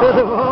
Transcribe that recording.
Tudo bom?